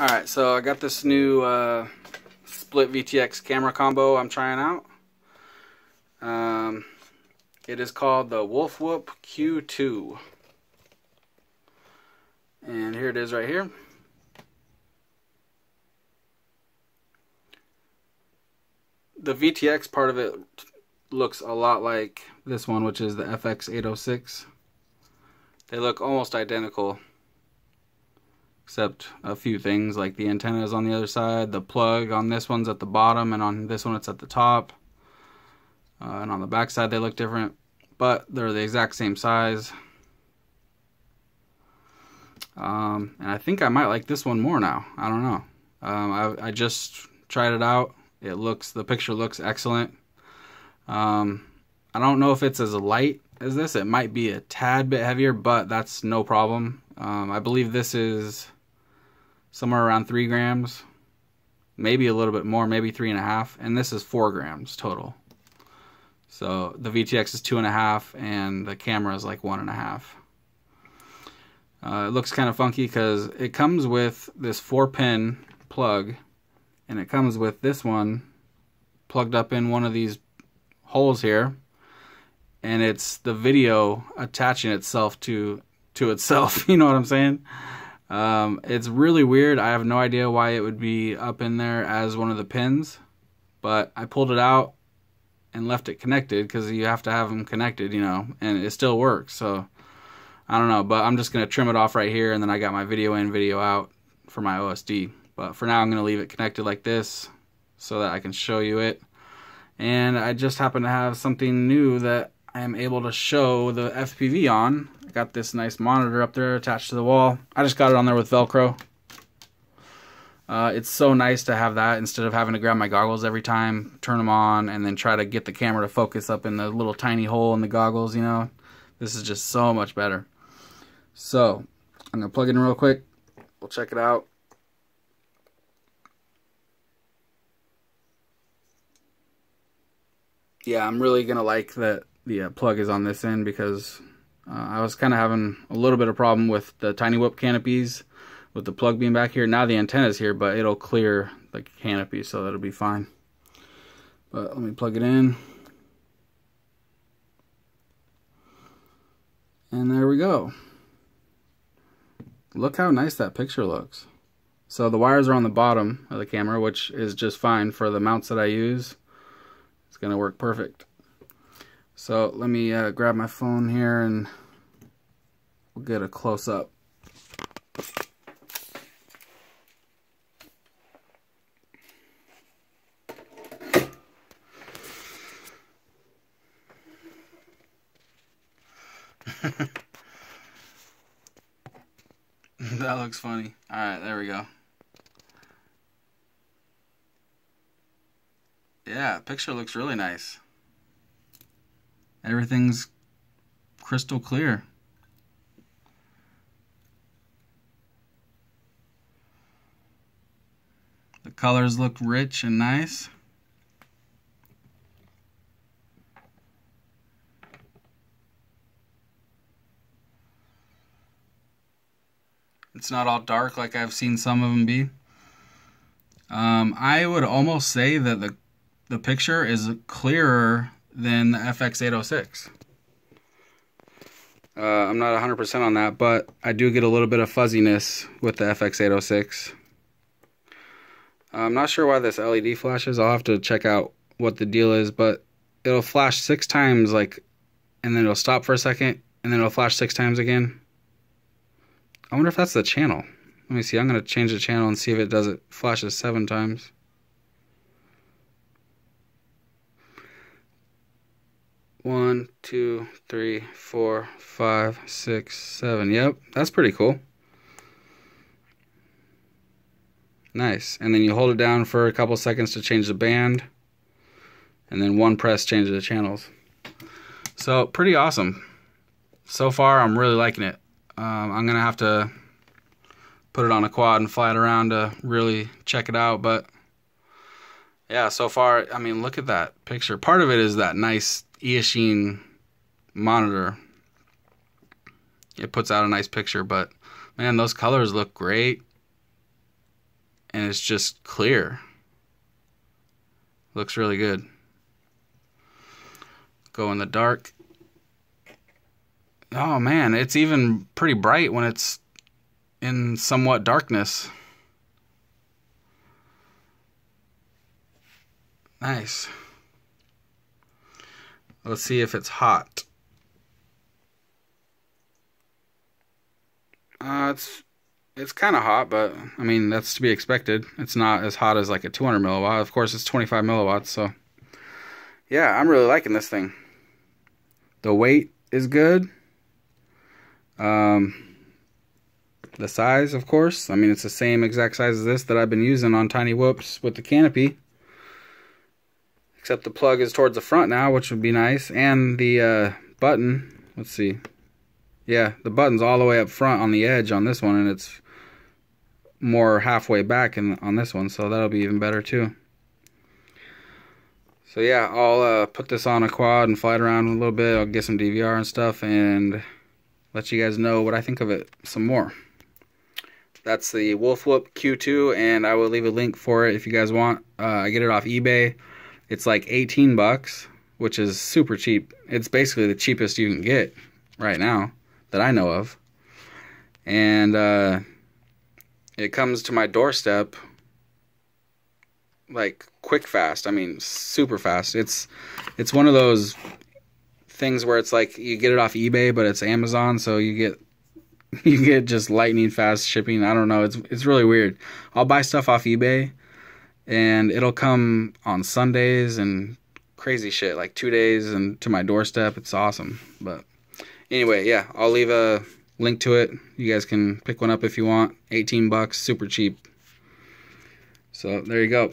Alright, so I got this new uh, split VTX camera combo I'm trying out. Um, it is called the Wolf Whoop Q2. And here it is right here. The VTX part of it looks a lot like this one, which is the FX806. They look almost identical except a few things like the antenna is on the other side, the plug on this one's at the bottom, and on this one it's at the top. Uh, and on the back side they look different, but they're the exact same size. Um, and I think I might like this one more now. I don't know. Um, I, I, just tried it out. It looks, the picture looks excellent. Um, I don't know if it's as light as this. It might be a tad bit heavier, but that's no problem. Um, I believe this is somewhere around three grams, maybe a little bit more, maybe three and a half, and this is four grams total. So the VTX is two and a half, and the camera is like one and a half. Uh, it looks kind of funky because it comes with this four pin plug, and it comes with this one plugged up in one of these holes here, and it's the video attaching itself to to itself. You know what I'm saying? Um, it's really weird. I have no idea why it would be up in there as one of the pins, but I pulled it out and left it connected because you have to have them connected, you know, and it still works. So I don't know, but I'm just going to trim it off right here and then I got my video in, video out for my OSD. But for now, I'm going to leave it connected like this so that I can show you it. And I just happen to have something new that I am able to show the FPV on Got this nice monitor up there attached to the wall. I just got it on there with Velcro. Uh, it's so nice to have that instead of having to grab my goggles every time, turn them on, and then try to get the camera to focus up in the little tiny hole in the goggles, you know. This is just so much better. So, I'm going to plug it in real quick. We'll check it out. Yeah, I'm really going to like that the uh, plug is on this end because uh, I was kind of having a little bit of problem with the Tiny Whoop canopies with the plug being back here. Now the antenna's here, but it'll clear the canopy, so that'll be fine. But let me plug it in. And there we go. Look how nice that picture looks. So the wires are on the bottom of the camera, which is just fine for the mounts that I use. It's going to work perfect. So let me uh, grab my phone here and we'll get a close up. that looks funny. Alright, there we go. Yeah, picture looks really nice. Everything's crystal clear. The colors look rich and nice. It's not all dark like I've seen some of them be. Um, I would almost say that the the picture is clearer than the FX806. Uh, I'm not 100% on that, but I do get a little bit of fuzziness with the FX806. I'm not sure why this LED flashes. I'll have to check out what the deal is, but it'll flash six times, like, and then it'll stop for a second, and then it'll flash six times again. I wonder if that's the channel. Let me see. I'm going to change the channel and see if it does it flashes seven times. One, two, three, four, five, six, seven. Yep, that's pretty cool. Nice. And then you hold it down for a couple seconds to change the band. And then one press changes the channels. So, pretty awesome. So far, I'm really liking it. Um, I'm going to have to put it on a quad and fly it around to really check it out. But, yeah, so far, I mean, look at that picture. Part of it is that nice Eachine monitor. It puts out a nice picture, but man, those colors look great. and it's just clear. Looks really good. Go in the dark. Oh man, it's even pretty bright when it's in somewhat darkness. Nice. Let's see if it's hot. Uh, it's it's kind of hot, but I mean that's to be expected. It's not as hot as like a 200 milliwatt. Of course, it's 25 milliwatts. So yeah, I'm really liking this thing. The weight is good. Um, the size, of course. I mean, it's the same exact size as this that I've been using on Tiny Whoops with the canopy. Except the plug is towards the front now, which would be nice. And the uh, button, let's see. Yeah, the button's all the way up front on the edge on this one, and it's more halfway back in, on this one, so that'll be even better too. So yeah, I'll uh, put this on a quad and fly it around a little bit. I'll get some DVR and stuff and let you guys know what I think of it some more. That's the Wolf Whoop Q2, and I will leave a link for it if you guys want. Uh, I get it off eBay. It's like 18 bucks, which is super cheap. It's basically the cheapest you can get right now that I know of. And uh, it comes to my doorstep like quick fast. I mean, super fast. It's it's one of those things where it's like you get it off eBay, but it's Amazon, so you get you get just lightning fast shipping. I don't know. It's it's really weird. I'll buy stuff off eBay and it'll come on Sundays and crazy shit like 2 days and to my doorstep. It's awesome. But anyway, yeah, I'll leave a link to it. You guys can pick one up if you want. 18 bucks, super cheap. So, there you go.